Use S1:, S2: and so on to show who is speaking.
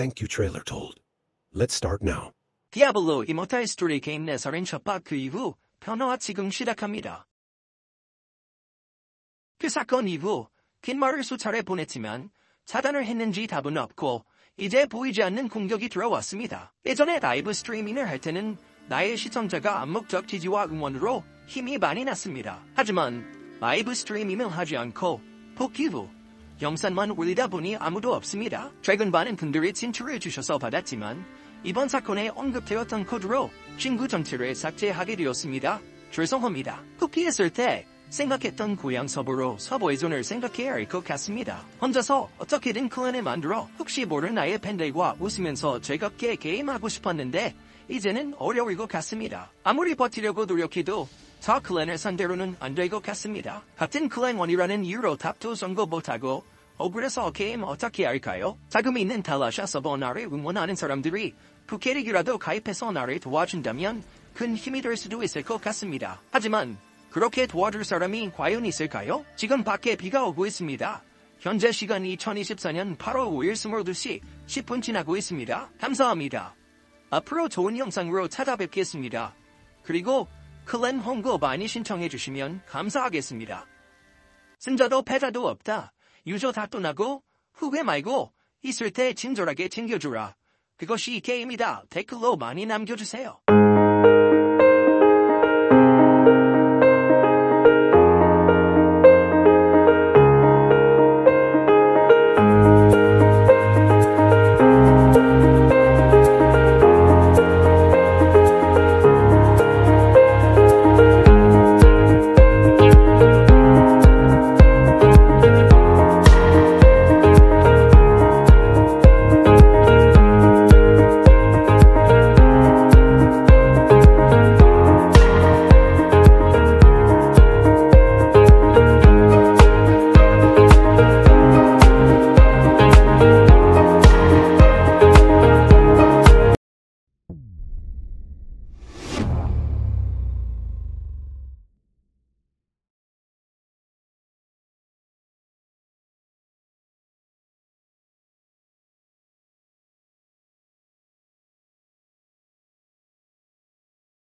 S1: Thank you, trailer told. Let's start now.
S2: 디아블로 이모탈 스토리 게임 내설인 첫박 그 이후 변화와 지금 시작합니다. 그 사건 이후 긴 말을 수차례 보냈지만 차단을 했는지 답은 없고 이제 보이지 않는 공격이 들어왔습니다. 예전에 라이브 스트리밍을 할 때는 나의 시청자가 암묵적 지지와 응원으로 힘이 많이 났습니다. 하지만 라이브 스트리밍을 하지 않고 복귀 후 영상만 올리다 보니 아무도 없습니다. 최근 많은 분들이 진출해 주셔서 받았지만 이번 사건에 언급되었던 코드로 친구 전체를 삭제하게 되었습니다. 죄송합니다. 쿠키했을 때 생각했던 고향 서부로 서부의 존을 생각해야 할 것 같습니다. 혼자서 어떻게든 클랜을 만들어 혹시 모를 나의 팬들과 웃으면서 즐겁게 게임하고 싶었는데 이제는 어려울 것 같습니다. 아무리 버티려고 노력해도 저 clan을 상대로는 안 될 것 같습니다. 같은 clan원이라는 이유로 탑도 선거 못하고 억울해서 게임 어떻게 할까요? 자금이 있는 탈라샤 서버 나를 응원하는 사람들이 부캐라도 가입해서 나를 도와준다면 큰 힘이 될 수도 있을 것 같습니다. 하지만 그렇게 도와줄 사람이 과연 있을까요? 지금 밖에 비가 오고 있습니다. 현재 시간 2024년 8월 5일 22시 10분 지나고 있습니다. 감사합니다. 앞으로 좋은 영상으로 찾아뵙겠습니다. 그리고 클랜 홍보 많이 신청해 주시면 감사하겠습니다. 승자도 패자도 없다. 유저 다 떠나고 후회 말고 있을 때 친절하게 챙겨주라. 그것이 게임이다. 댓글로 많이 남겨주세요.